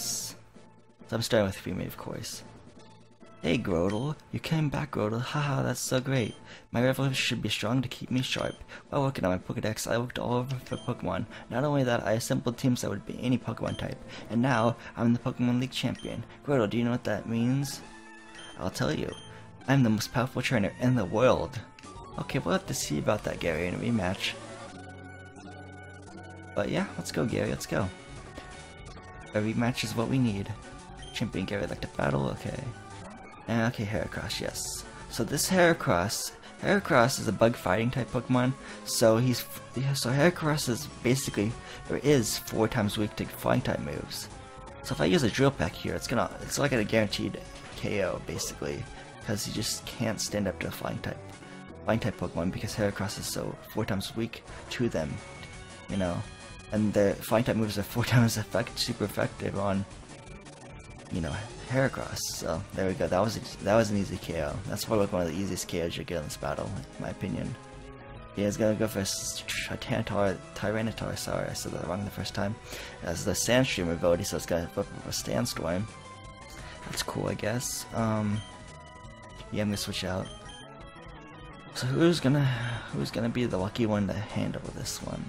So I'm starting with Fumi, of course. Hey Grotle, you came back Grotle, haha, that's so great. My rifle should be strong to keep me sharp. While working on my Pokedex, I looked all over for Pokemon. Not only that, I assembled teams that would be any Pokemon type. And now, I'm the Pokemon League champion. Grotle, do you know what that means? I'll tell you. I'm the most powerful trainer in the world. Okay, we'll have to see about that, Gary, in a rematch. But yeah, let's go, Gary, let's go. A rematch is what we need. Champion Gary like to battle, okay. And okay, Heracross, yes. So this Heracross, Heracross is a bug fighting type Pokemon, so he's so Heracross is basically or is four times weak to flying type moves. So if I use a drill peck here, it's gonna it's like a guaranteed KO basically, because he just can't stand up to a flying type flying type Pokemon because Heracross is so four times weak to them, you know. And the flying type moves are four times effect super effective on you know, Heracross. So there we go. That was a, that was an easy KO. That's probably like one of the easiest KOs you get in this battle, in my opinion. Yeah, he's gonna go for Tyranitar, Tyranitar, sorry, I said that wrong the first time. As the Sandstream ability, so it's gonna go for a Sandstorm. That's cool, I guess. Um, yeah, I'm gonna switch out. So who's gonna who's gonna be the lucky one to handle this one?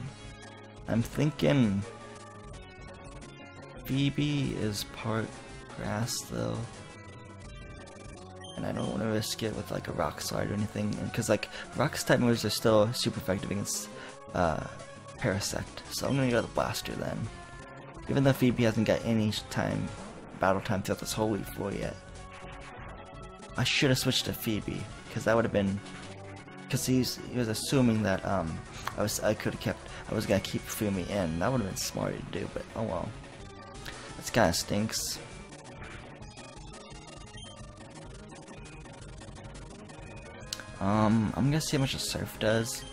I'm thinking Phoebe is part grass though. And I don't want to risk it with like a rock slide or anything, because like rock type moves are still super effective against uh, Parasect. So I'm gonna go the Blaster then. Even though Phoebe hasn't got any time, battle time throughout this whole week floor yet. I should have switched to Phoebe, because that would have been, because he's he was assuming that um I was I could have kept I was gonna keep Fumi in. That would have been smart to do, but oh well. This kind of stinks. Um, I'm gonna see how much a surf does.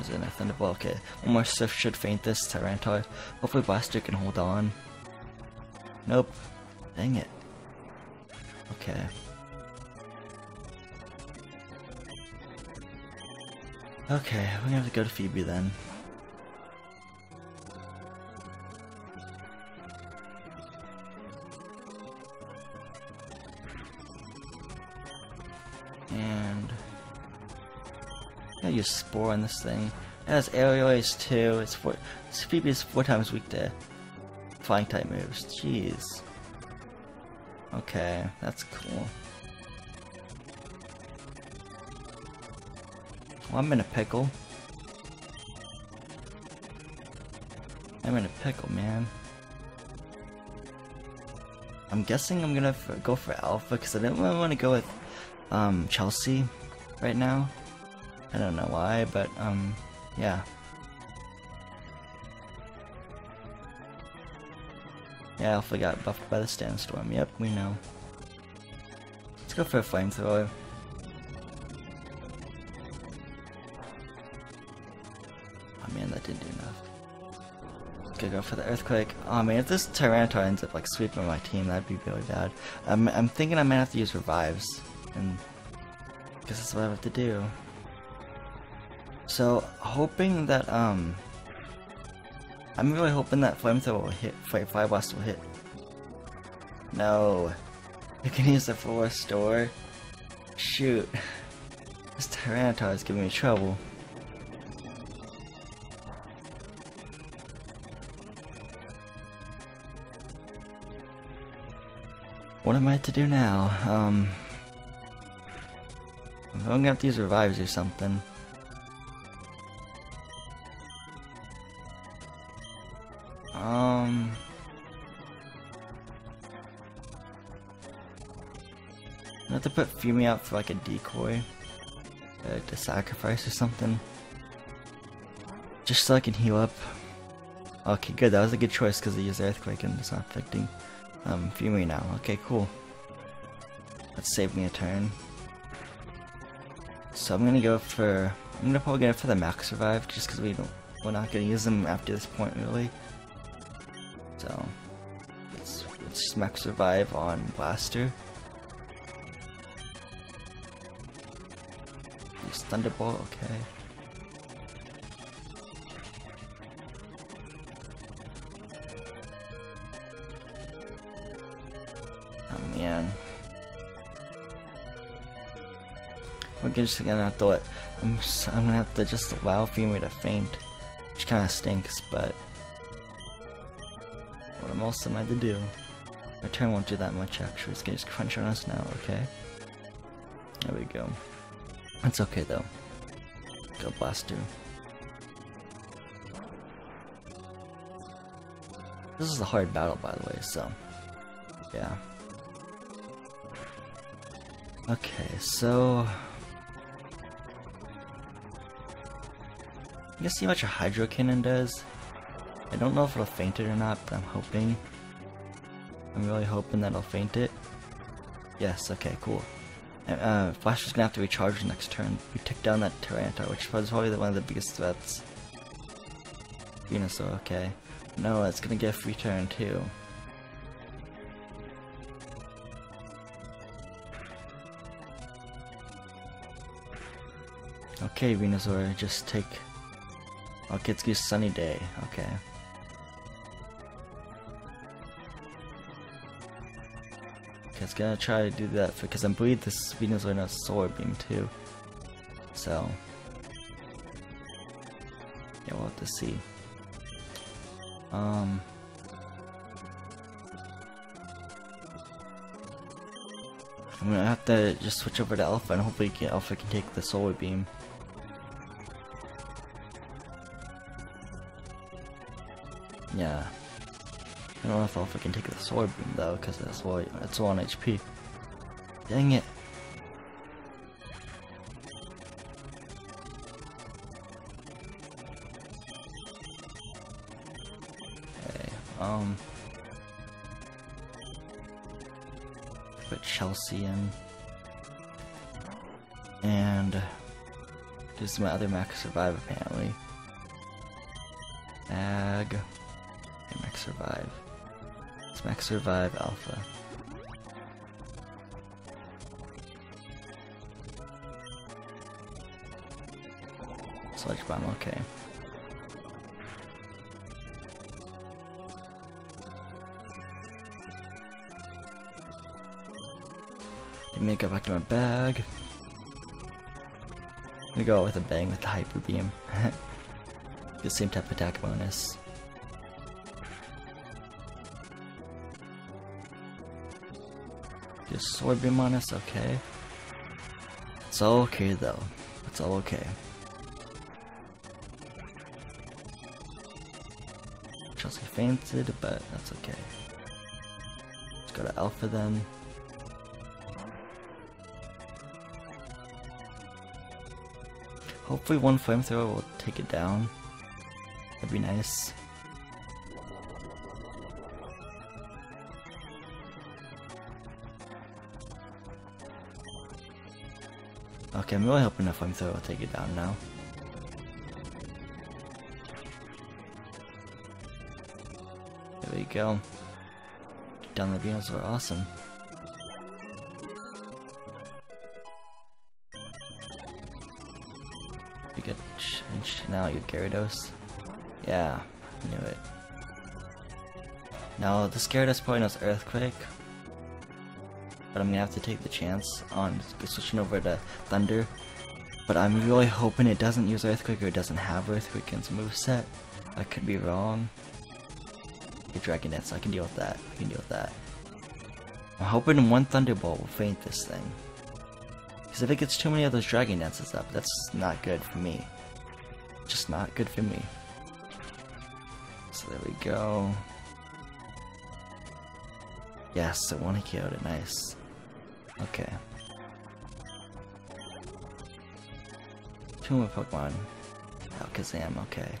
Is it a Thunderbolt? Okay, one more surf should faint this Tyranitar. Hopefully Blaster can hold on. Nope. Dang it. Okay. Okay, we're gonna have to go to Phoebe then. And... I use Spore on this thing. It has Aerial too. It's four. Phoebe is four times weak to flying type moves. Jeez. Okay, that's cool. Well, I'm in a pickle. I'm in a pickle, man. I'm guessing I'm gonna go for Alpha because I didn't really want to go with um, Chelsea right now. I don't know why, but, um, yeah. Yeah, Alpha got buffed by the Sandstorm. Yep, we know. Let's go for a Flamethrower. Oh man, that didn't do enough. Gonna go for the Earthquake. Oh man, if this Tyranitar ends up like sweeping my team, that'd be really bad. I'm, I'm thinking I might have to use Revives. And... Because that's what I have to do. So, hoping that, um... I'm really hoping that Flamethrower will hit, Fire Blast will hit. No. I can use the full restore. Shoot. This Tyranitar is giving me trouble. What am I to do now? Um... I'm gonna have to use revives or something. Um... I have to put Fumi out for like a decoy. Uh, to sacrifice or something. Just so I can heal up. Okay, good. That was a good choice because they used Earthquake and it's not affecting um, Fumi now. Okay, cool. That saved me a turn. So I'm gonna go for... I'm gonna probably go for the max revive just because we don't... We're not gonna use them after this point really. So, let's, let's max revive on Blaster. Use Thunderbolt, okay. Oh man. We're just gonna have to let. I'm, just, I'm gonna have to just allow Fumi to faint. Which kinda stinks, but. Also meant to do. My turn won't do that much actually. It's gonna just crunch on us now, okay? There we go. It's okay though. Go Blaster. This is a hard battle by the way, so. Yeah. Okay, so... You guys see how much a Hydro Cannon does? I don't know if it'll faint it or not, but I'm hoping. I'm really hoping that it'll faint it. Yes, okay, cool. Uh, Flash is gonna have to recharge next turn. We took down that Tyranitar, which was probably one of the biggest threats. Venusaur, okay. No, it's gonna get a free turn too. Okay, Venusaur, just take... Okay, it's sunny day, okay. It's gonna try to do that because I believe this venus Venusaur knows Solar Beam too. So... Yeah, we'll have to see. Um... I'm gonna have to just switch over to Alpha and hopefully Alpha can take the Solar Beam. Yeah. I don't know if Alpha can take the Solar Beam though, because that's why it's 1 HP. Dang it. Okay, um... Put Chelsea in. And... This is my other max revive apparently. Ag... Max Revive. Max Revive Alpha. Sludge Bomb, okay. Let me go back to my bag. We go out with a bang with the Hyper Beam. the same type of attack bonus. Just Solar Beam on us, okay. It's all okay though. It's all okay. Chelsea fainted, but that's okay. Let's go to Alpha then. Hopefully one flamethrower will take it down. That'd be nice. Okay, I'm really hoping a I'll take it down now. There we go. Down the beams are awesome. You get changed now you Gyarados. Yeah, knew it. Now this Gyarados probably knows Earthquake, but I'm gonna have to take the chance on switching over to Thunder. But I'm really hoping it doesn't use Earthquake or it doesn't have Earthquake in its moveset. I could be wrong. Okay, Dragon Dance, I can deal with that. I can deal with that. I'm hoping one Thunderbolt will faint this thing. Because if it gets too many of those Dragon Dances up, that's not good for me. Just not good for me. So there we go. Yes, I want to kill it. Nice. Okay. Two more Pokemon. Alakazam, okay.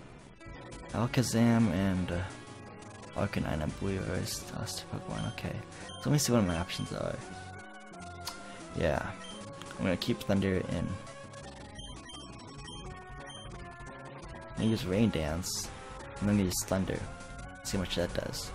Alakazam and uh, Arcanine, I believe, are his last Pokemon. Okay. So let me see what my options are. Yeah. I'm gonna keep Thunder in. I use Rain Dance, and then use Thunder. See how much that does.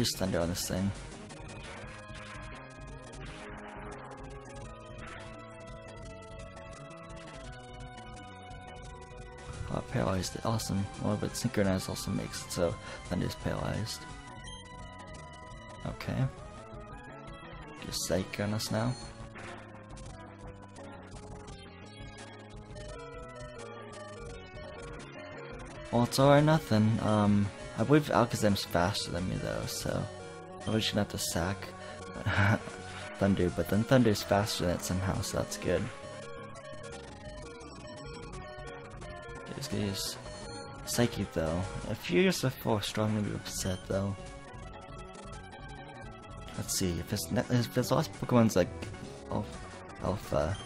Use Thunder on this thing. Oh, paralyzed. Awesome. Well, but synchronized also makes it so Thunder's paralyzed. Okay. Just psych on us now. Well, it's all or nothing. Um, Uh, I believe Alakazam's faster than me though, so I'm just gonna have to sack Thunder, but then Thunder's faster than it somehow, so that's good. Gonna use Psyche though. A force strong, I'm gonna be upset though. Let's see, if his, if his last Pokemon's like Alpha,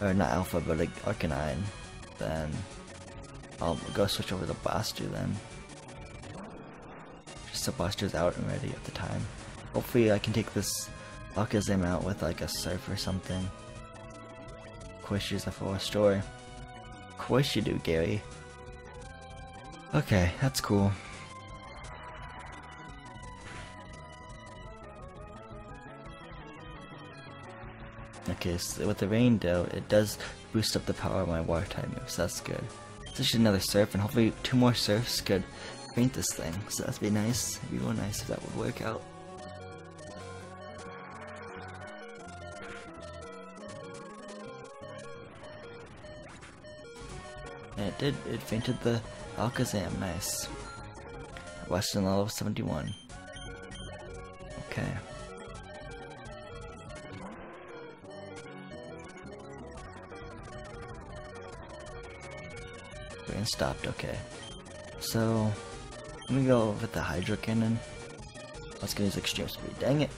or not Alpha, but like Arcanine, then I'll go switch over to Blaster then. Blaster's out and ready at the time. Hopefully I can take this Alakazam out with like a Surf or something. Course she's a full restore. Of course you do, Gary. Okay, that's cool. Okay, so with the rain though, it does boost up the power of my water type moves, that's good. So just another surf, and hopefully two more surfs could paint this thing, so that'd be nice. It'd be real nice if that would work out. And it did, it fainted the Alakazam, nice. Western level 71. Okay. And stopped, okay. So, let me go with the Hydro Cannon. Let's get his extreme speed. Dang it.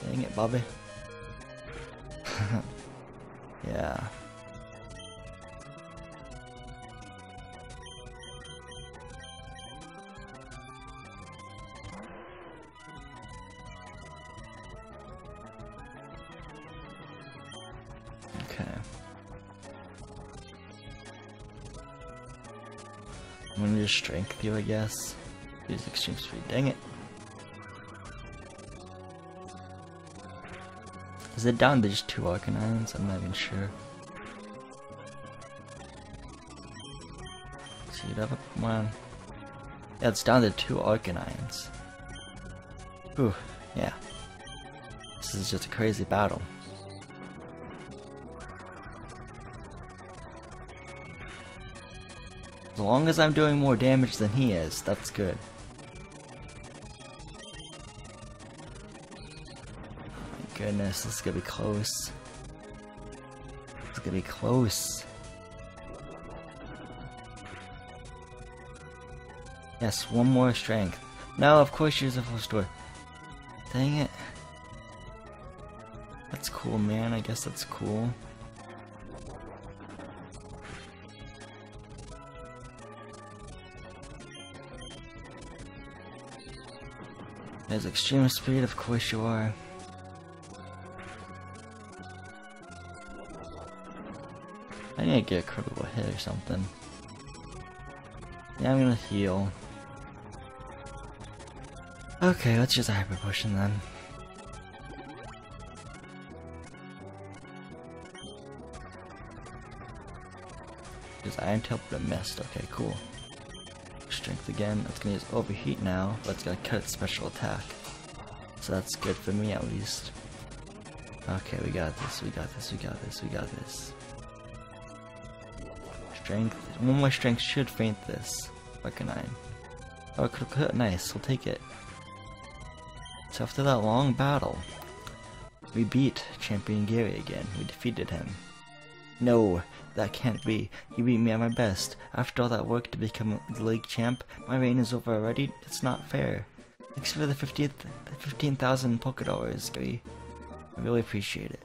Dang it, Bobby. yeah. I'm gonna use strength here, I guess. Use extreme speed. Dang it. Is it down to just two Arcanines? I'm not even sure. See up, come on. Yeah, it's down to two Arcanines. Whew, yeah. This is just a crazy battle. As long as I'm doing more damage than he is, that's good. Oh my goodness, this is gonna be close. It's gonna be close. Yes, one more strength. No, of course you use a full store. Dang it. That's cool, man. I guess that's cool. There's extreme speed, of course you are. I need to get a critical hit or something. Yeah, I'm gonna heal. Okay, let's use a hyper potion then. Use Iron Tail, but it missed. Okay, cool. Strength again. It's gonna use Overheat now, but it's gonna cut its special attack. So that's good for me at least. Okay, we got this, we got this, we got this, we got this. Strength. One more strength should faint this. Arcanine. Oh, critical cut, Nice, we'll take it. So after that long battle, we beat Champion Gary again. We defeated him. No, that can't be. You beat me at my best. After all that work to become the league champ, my reign is over already? It's not fair. Thanks for the 50th, 15,000 Poké Dollars, Gary. I really appreciate it.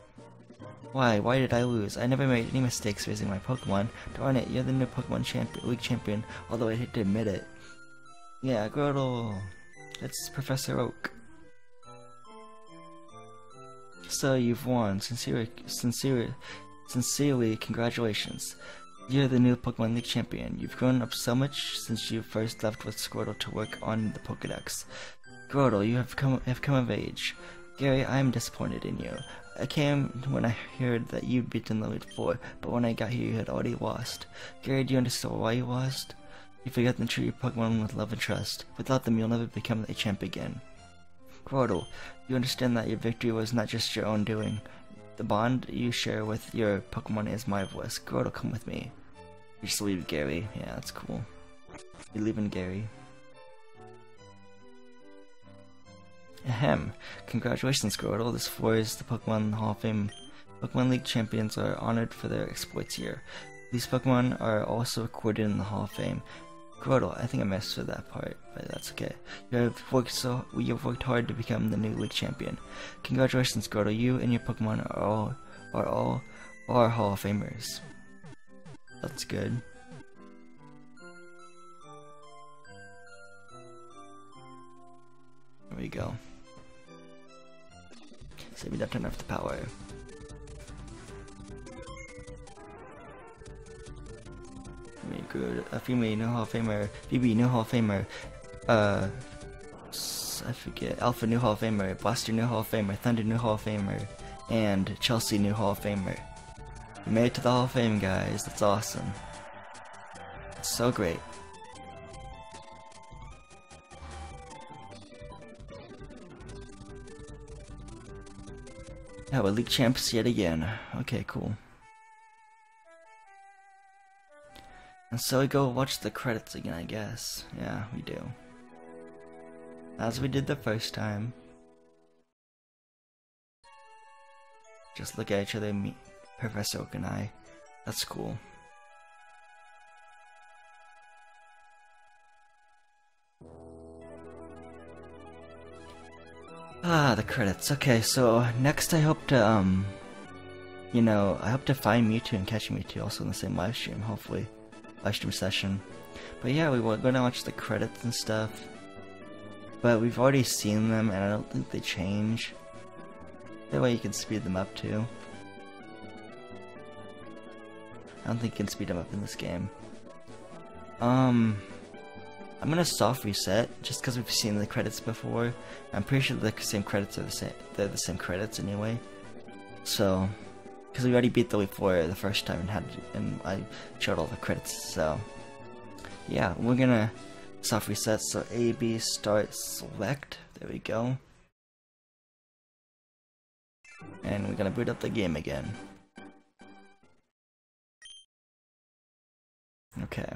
Why? Why did I lose? I never made any mistakes raising my Pokemon. Darn it, you're the new Pokemon champion, League champion, although I hate to admit it. Yeah, Grotle. That's Professor Oak. So you've won. Sincerely, sincerely, sincerely, congratulations. You're the new Pokemon League champion. You've grown up so much since you first left with Squirtle to work on the Pokedex. Squirtle, you have come have come of age. Gary, I am disappointed in you. I came when I heard that you'd beaten the Elite Four, but when I got here you had already lost. Gary, do you understand why you lost? You forgot to treat your Pokemon with love and trust. Without them, you'll never become a champ again. Squirtle, you understand that your victory was not just your own doing. The bond you share with your Pokemon is marvelous. Squirtle, come with me. You just leave Gary. Yeah, that's cool. You leaving Gary. Ahem. Congratulations, Squirtle. This floors the Pokemon Hall of Fame. Pokemon League champions are honored for their exploits here. These Pokemon are also recorded in the Hall of Fame. Squirtle, I think I messed with that part, but that's okay. You have worked so you have worked hard to become the new league champion. Congratulations, Squirtle. You and your Pokemon are all are all are Hall of Famers. That's good. There we go. So we don't turn off the power. Good. A female new Hall of Famer, BB new Hall of Famer, uh, I forget, Alpha new Hall of Famer, Blaster new Hall of Famer, Thunder new Hall of Famer, and Chelsea new Hall of Famer. Made it to the Hall of Fame, guys. That's awesome. It's so great. We're league champs yet again. Okay, cool. So we go watch the credits again, I guess. Yeah, we do. As we did the first time. Just look at each other, me, Professor Oak and I. That's cool. Ah, the credits. Okay, so next I hope to, um, you know, I hope to find Mewtwo and catch Mewtwo also in the same live stream, hopefully. Live session. But yeah, we were gonna watch the credits and stuff. But we've already seen them and I don't think they change. That way you can speed them up too. I don't think you can speed them up in this game. Um, I'm gonna soft reset just because we've seen the credits before. I'm pretty sure the same credits are the same. They're the same credits anyway. So, because we already beat the Elite Four the first time and had and I showed all the credits. So, yeah, we're gonna soft reset. So A B start select. There we go. And we're gonna boot up the game again. Okay.